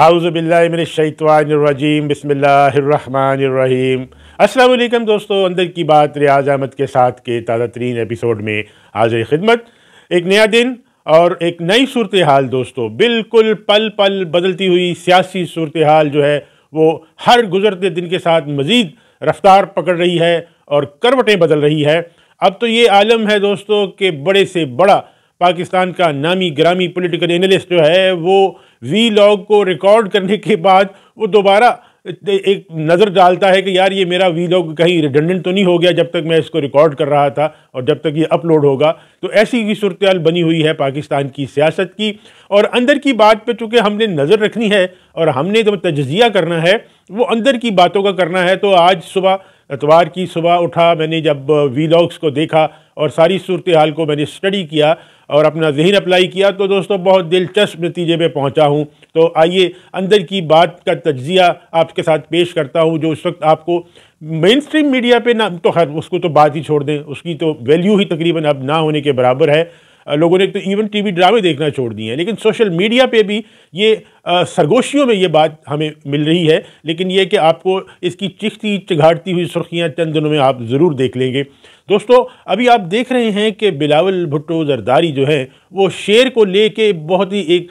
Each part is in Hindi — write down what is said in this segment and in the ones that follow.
आउज़बिल्लिमिनशैतवानरजीम बसमीम अस्सलाम दोस्तों। अंदर की बात रियाज अहमद के साथ के ताज़ा तरीन एपिसोड में हाजिर खिदमत। एक नया दिन और एक नई सूरत हाल दोस्तों। बिल्कुल पल पल बदलती हुई सियासी सूरत हाल जो है, वो हर गुजरते दिन के साथ मज़ीद रफ्तार पकड़ रही है और करवटें बदल रही है। अब तो ये आलम है, दोस्तों, कि बड़े से बड़ा पाकिस्तान का नामी ग्रामी पोलिटिकल एनालिस्ट जो है, वो वी लॉग को रिकॉर्ड करने के बाद वो दोबारा एक नज़र डालता है कि यार ये मेरा वी लॉग कहीं रिडेंडेंट तो नहीं हो गया जब तक मैं इसको रिकॉर्ड कर रहा था और जब तक ये अपलोड होगा। तो ऐसी की सूरत बनी हुई है पाकिस्तान की सियासत की। और अंदर की बात पे चूँकि हमने नज़र रखनी है और हमने जब तजिया करना है, वो अंदर की बातों का करना है तो आज सुबह एतवार की सुबह उठा मैंने जब वी लॉग्स को देखा और सारी सूरत हाल को मैंने स्टडी किया और अपना जहन अप्लाई किया तो दोस्तों, बहुत दिलचस्प नतीजे में पहुँचा हूँ। तो आइए, अंदर की बात का तजिया आपके साथ पेश करता हूँ, जो उस वक्त आपको मेन स्ट्रीम मीडिया पर ना तो खैर, उसको तो बात ही छोड़ दें, उसकी तो वैल्यू ही तकरीबन अब ना होने के बराबर है। लोगों ने तो इवन टीवी ड्रामे देखना छोड़ दिए हैं, लेकिन सोशल मीडिया पे भी ये सरगोशियों में ये बात हमें मिल रही है, लेकिन ये कि आपको इसकी चिखती, चिघाड़ती हुई सुर्खियाँ चंद दिनों में आप ज़रूर देख लेंगे। दोस्तों, अभी आप देख रहे हैं कि बिलावल भुट्टो जरदारी जो है, वो शेर को ले लेके बहुत ही एक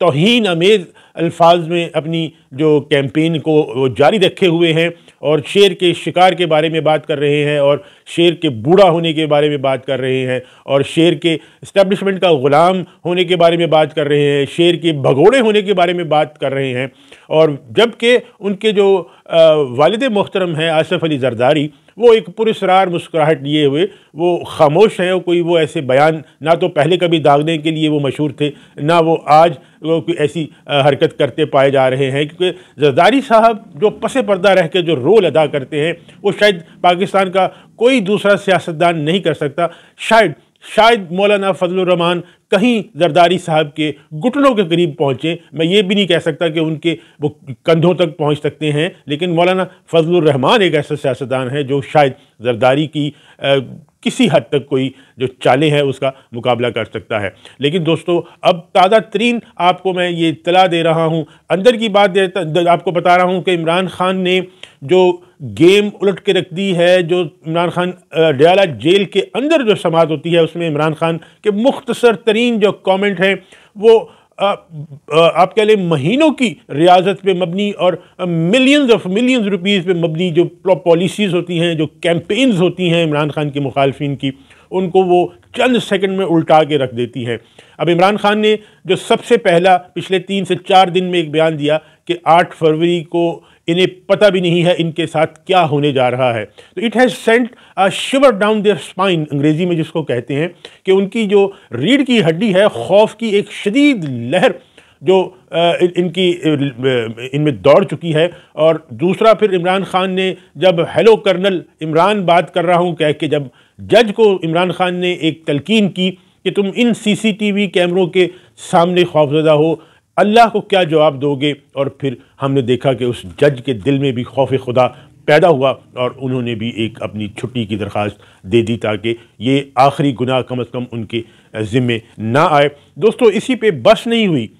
तोहन, अमेज़ अल्फाज में अपनी जो कैंपेन को जारी रखे हुए हैं। और शेर के शिकार के बारे में बात कर रहे हैं और शेर के बूढ़ा होने के बारे में बात कर रहे हैं और शेर के इस्टेब्लिशमेंट का ग़ुलाम होने के बारे में बात कर रहे हैं, शेर के भगोड़े होने के बारे में बात कर रहे हैं। और जबकि उनके जो वालद मोहतरम हैं आसफ़ अली जरदारी वो एक पुरस्ार मुस्कुराहट लिए हुए, वो खामोश हैं कोई वो ऐसे बयान, ना तो पहले कभी दागने के लिए वो मशहूर थे, ना वो आज वो कोई ऐसी हरकत करते पाए जा रहे हैं, क्योंकि जरदारी साहब जो पस पर्दा रह के जो रोल अदा करते हैं, वो शायद पाकिस्तान का कोई दूसरा सियासतदान नहीं कर सकता, शायद शायद मौलाना फजलरहमान कहीं जरदारी साहब के घुटनों के करीब पहुँचे। मैं ये भी नहीं कह सकता कि उनके वो कंधों तक पहुँच सकते हैं लेकिन मौलाना फजलरहमान एक ऐसा सियासतदान है जो शायद जरदारी की आ, किसी हद तक कोई जो चालें हैं उसका मुकाबला कर सकता है। लेकिन दोस्तों अब ताज़ा तरीन आपको मैं ये इतला दे रहा हूँ। अंदर की बात आपको बता रहा हूँ कि इमरान खान ने जो गेम उलट के रख दी है जो इमरान खान डयाला जेल के अंदर जो समात होती है उसमें इमरान खान के मुख्तसर तरीन जो कमेंट हैं वो आ, आ, आप कह लें महीनों की रियाजत पे मबनी और मिलियंस ऑफ़ मिलियंस रुपीस पे मबनी जो पॉलिसीज़ होती हैं जो कैंपेन्स होती हैं इमरान खान के मुखालफन की। उनको वो चंद सेकंड में उल्टा के रख देती हैं। अब इमरान खान ने जो सबसे पहला, पिछले तीन से चार दिन में एक बयान दिया कि आठ फरवरी को इन्हें पता भी नहीं है इनके साथ क्या होने जा रहा है। तो it has sent a shiver down their spine अंग्रेज़ी में जिसको कहते हैं, कि उनकी जो रीढ़ की हड्डी है, खौफ की एक शदीद लहर जो इनकी इनमें दौड़ चुकी है। और दूसरा फिर इमरान खान ने जब हेलो कर्नल, इमरान बात कर रहा हूँ, कह के जब जज को इमरान खान ने एक तलकीन की कि तुम इन सीसीटीवी कैमरों के सामने खौफजदा हो। अल्लाह को क्या जवाब दोगे? और फिर हमने देखा कि उस जज के दिल में भी खौफ खुदा पैदा हुआ और उन्होंने भी एक अपनी छुट्टी की दरख्वास्त दे दी ताकि ये आखिरी गुनाह कम अज़ कम उनके ज़िम्मे ना आए। दोस्तों, इसी पे बस नहीं हुई।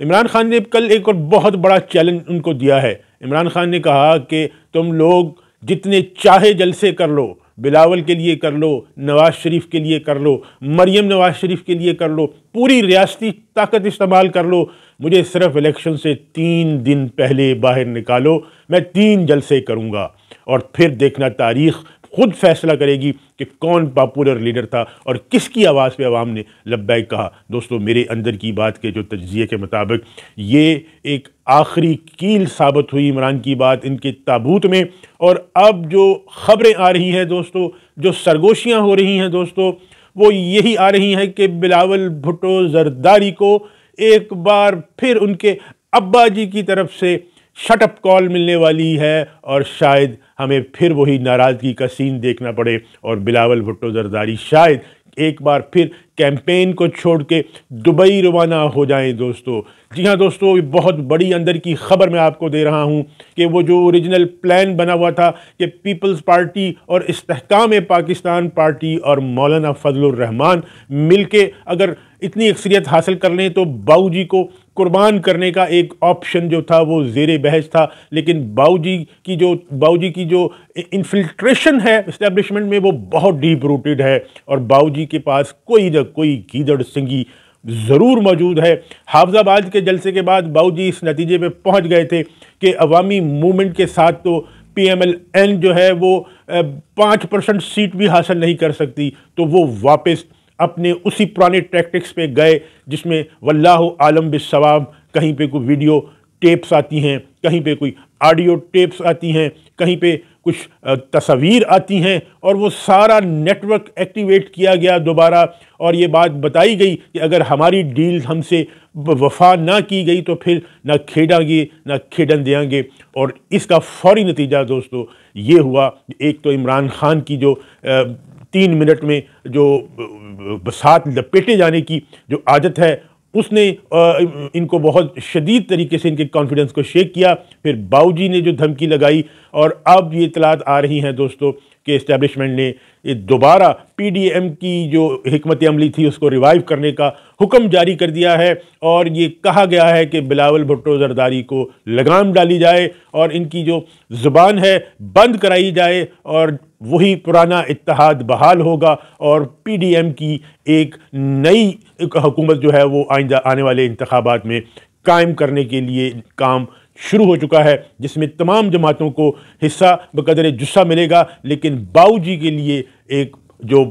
इमरान खान ने कल एक और बहुत बड़ा चैलेंज उनको दिया है। इमरान खान ने कहा कि तुम लोग जितने चाहे जलसे कर लो बिलावल के लिए कर लो, नवाज़ शरीफ के लिए कर लो, मरियम नवाज़ शरीफ के लिए कर लो, पूरी रियासती ताकत इस्तेमाल कर लो। मुझे सिर्फ़ इलेक्शन से तीन दिन पहले बाहर निकालो, मैं तीन जलसे करूँगा। और फिर देखना तारीख खुद फैसला करेगी कि कौन पॉपुलर लीडर था और किसकी आवाज़ पे अवाम ने लब्बैक कहा। दोस्तों, मेरे अंदर की बात के जो तजिए के मुताबिक, ये एक आखिरी कील साबित हुई इमरान की बात इनके ताबूत में। और अब जो ख़बरें आ रही हैं दोस्तों, जो सरगोशियाँ हो रही हैं दोस्तों, वो यही आ रही हैं कि बिलावल भुट्टो जरदारी को एक बार फिर उनके अब्बा जी की तरफ़ से शटअप कॉल मिलने वाली है और शायद हमें फिर वही नाराज़गी का सीन देखना पड़े और बिलावल भुट्टो जरदारी शायद एक बार फिर कैंपेन को छोड़ के दुबई रवाना हो जाएँ दोस्तों। जी हाँ दोस्तों बहुत बड़ी अंदर की खबर मैं आपको दे रहा हूँ कि वो जो ओरिजिनल प्लान बना हुआ था कि पीपल्स पार्टी और इस्तेकाम पाकिस्तान पार्टी और मौलाना फजलरहमान मिल के अगर इतनी अक्सरियत हासिल कर लें तो बाऊ जी को कुर्बान करने का एक ऑप्शन जो था वो जेर बहस था। लेकिन बाऊ जी की जो बाऊ जी की जो इन्फिल्ट्रेशन है इस्टेब्लिशमेंट में वो बहुत डीप रूटेड है और बाऊ जी के पास कोई न कोई गीदड़ सिंगी ज़रूर मौजूद है। हाफजाबाद के जलसे के बाद बाऊ जी इस नतीजे पे पहुँच गए थे कि अवामी मूवमेंट के साथ तो पी एम एल एन जो है वो पाँच परसेंट सीट भी हासिल नहीं कर सकती। तो वो वापस अपने उसी पुराने टैक्टिक्स पे गए, जिसमें वल्लाह आलम बिसवाब कहीं पे कोई वीडियो टेप्स आती हैं, कहीं पे कोई ऑडियो टेप्स आती हैं, कहीं पे कुछ तस्वीर आती हैं और वो सारा नेटवर्क एक्टिवेट किया गया दोबारा। और ये बात बताई गई कि अगर हमारी डील हमसे वफा ना की गई तो फिर ना खेडांगे, ना खेडन देंगे। और इसका फौरी नतीजा दोस्तों, ये हुआ एक तो इमरान खान की जो तीन मिनट में जो साथ लपेटे जाने की जो आदत है उसने इनको बहुत शदीद तरीके से इनके कॉन्फिडेंस को शेक किया। फिर बाऊजी ने जो धमकी लगाई और अब ये इतलात आ रही हैं दोस्तों। कि इस्टेब्लिशमेंट ने दोबारा पीडीएम की जो हमत अमली थी, उसको रिवाइव करने का हुक्म जारी कर दिया है और ये कहा गया है कि बिलावल भुट्टो जरदारी को लगाम डाली जाए और इनकी जो ज़ुबान है बंद कराई जाए और वही पुराना इतिहाद बहाल होगा और पीडीएम की एक नई हुकूमत जो है वो आइंदा, आने वाले इंतबात में कायम करने के लिए काम शुरू हो चुका है, जिसमें तमाम जमातों को हिस्सा बकदर जुस्सा मिलेगा। लेकिन बाऊ जी के लिए एक जो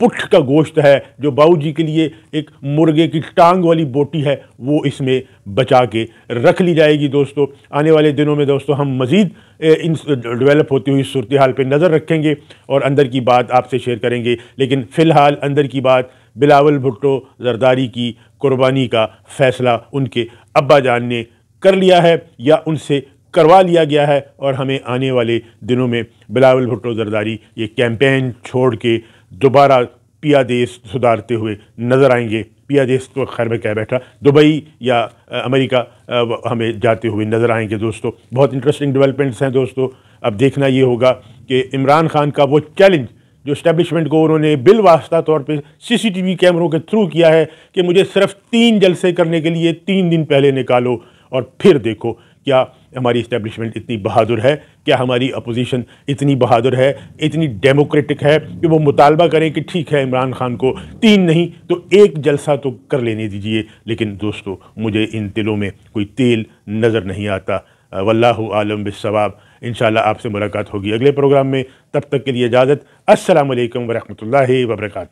पुठ का गोश्त है, जो बाऊ जी के लिए एक मुर्गे की टांग वाली बोटी है, वो इसमें बचा के रख ली जाएगी दोस्तों। आने वाले दिनों में दोस्तों हम मज़ीद इन डेवलप होती हुई सूरत हाल पर नज़र रखेंगे और अंदर की बात आपसे शेयर करेंगे। लेकिन फ़िलहाल अंदर की बात बिलावल भुट्टो जरदारी की कुर्बानी का फ़ैसला उनके अब्बा जान ने कर लिया है या उनसे करवा लिया गया है। और हमें आने वाले दिनों में बिलावल भुट्टो जरदारी ये कैंपेन छोड़ के दोबारा पिया देश सुधारते हुए नज़र आएँगे। पिया देश तो खैर में कह बैठा। दुबई या अमेरिका हमें जाते हुए नज़र आएँगे दोस्तों। बहुत इंटरेस्टिंग डेवलपमेंट्स हैं दोस्तों। अब देखना ये होगा कि इमरान खान का वो चैलेंज जो इस्टेब्लिशमेंट को उन्होंने बिल वास्ता तौर पे सीसीटीवी कैमरों के थ्रू किया है कि मुझे सिर्फ़ तीन जलसे करने के लिए तीन दिन पहले निकालो। और फिर देखो, क्या हमारी इस्टेब्लिशमेंट इतनी बहादुर है? क्या हमारी अपोजिशन इतनी बहादुर है? इतनी डेमोक्रेटिक है कि वो मुतालबा करें कि ठीक है, इमरान खान को तीन नहीं तो एक जलसा तो कर लेने दीजिए। लेकिन दोस्तों, मुझे इन तिलों में कोई तेल नज़र नहीं आता। वल्लाह आलम बिसवाब इन आपसे मुलाकात होगी अगले प्रोग्राम में। तब तक के लिए इजाज़त। असलकम वरहमल वर्का